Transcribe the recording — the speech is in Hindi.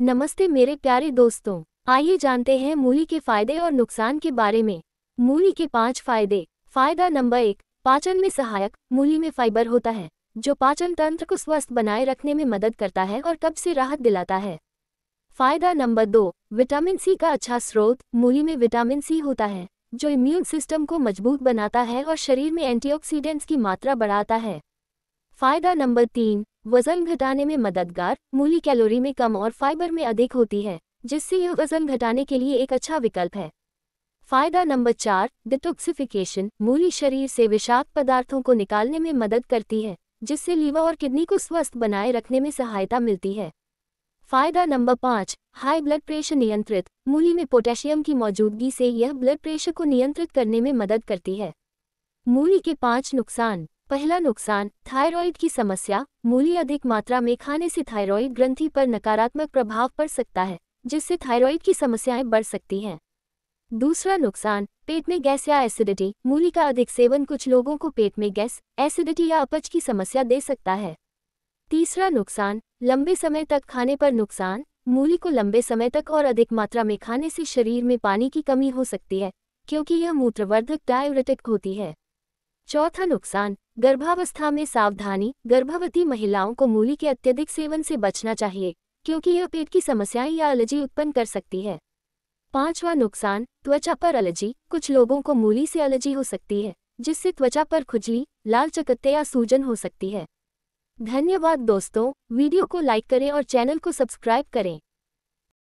नमस्ते मेरे प्यारे दोस्तों। आइए जानते हैं मूली के फ़ायदे और नुकसान के बारे में। मूली के पाँच फ़ायदे। फ़ायदा नंबर एक, पाचन में सहायक मूली में फाइबर होता है, जो पाचन तंत्र को स्वस्थ बनाए रखने में मदद करता है और कब्ज से राहत दिलाता है। फ़ायदा नंबर दो, विटामिन सी का अच्छा स्रोत मूली में विटामिन सी होता है, जो इम्यून सिस्टम को मज़बूत बनाता है और शरीर में एंटीऑक्सीडेंट्स की मात्रा बढ़ाता है। फ़ायदा नंबर तीन वज़न घटाने में मददगार, मूली कैलोरी में कम और फाइबर में अधिक होती है, जिससे यह वज़न घटाने के लिए एक अच्छा विकल्प है। फ़ायदा नंबर चार डिटॉक्सिफिकेशन मूली शरीर से विषाक्त पदार्थों को निकालने में मदद करती है, जिससे लीवर और किडनी को स्वस्थ बनाए रखने में सहायता मिलती है। फ़ायदा नंबर पाँच हाई ब्लड प्रेशर नियंत्रित, मूली में पोटेशियम की मौजूदगी से यह ब्लड प्रेशर को नियंत्रित करने में मदद करती है। मूली के पाँच नुकसान पहला नुकसान, थायराइड की समस्या, मूली अधिक मात्रा में खाने से थायराइड ग्रंथि पर नकारात्मक प्रभाव पड़ सकता है, जिससे थायराइड की समस्याएँ बढ़ सकती हैं। दूसरा नुकसान, पेट में गैस या एसिडिटी, मूली का अधिक सेवन कुछ लोगों को पेट में गैस, एसिडिटी या अपच की समस्या दे सकता है। तीसरा नुकसान, लंबे समय तक खाने पर नुकसान, मूली को लंबे समय तक और अधिक मात्रा में खाने से शरीर में पानी की कमी हो सकती है, क्योंकि यह मूत्रवर्धक डायोरेटिक होती है। चौथा नुकसान, गर्भावस्था में सावधानी, गर्भवती महिलाओं को मूली के अत्यधिक सेवन से बचना चाहिए, क्योंकि यह पेट की समस्याएँ या एलर्जी उत्पन्न कर सकती है। पांचवा नुकसान, त्वचा पर एलर्जी, कुछ लोगों को मूली से एलर्जी हो सकती है, जिससे त्वचा पर खुजली, लाल चकत्ते या सूजन हो सकती है। धन्यवाद दोस्तों, वीडियो को लाइक करें और चैनल को सब्सक्राइब करें।